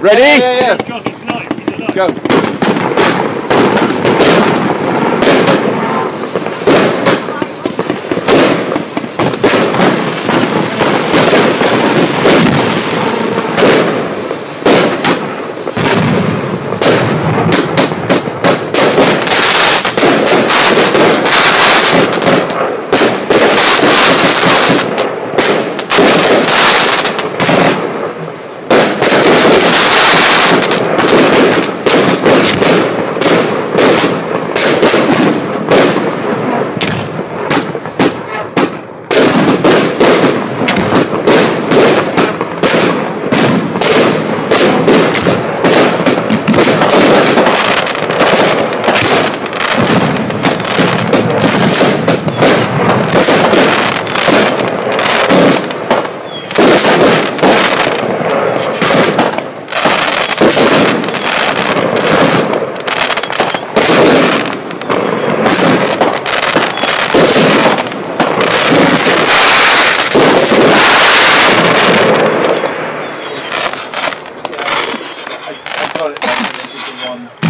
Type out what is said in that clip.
Ready? Yeah, yeah, yeah. He's got his life. He's alive. Go. that's an interesting one.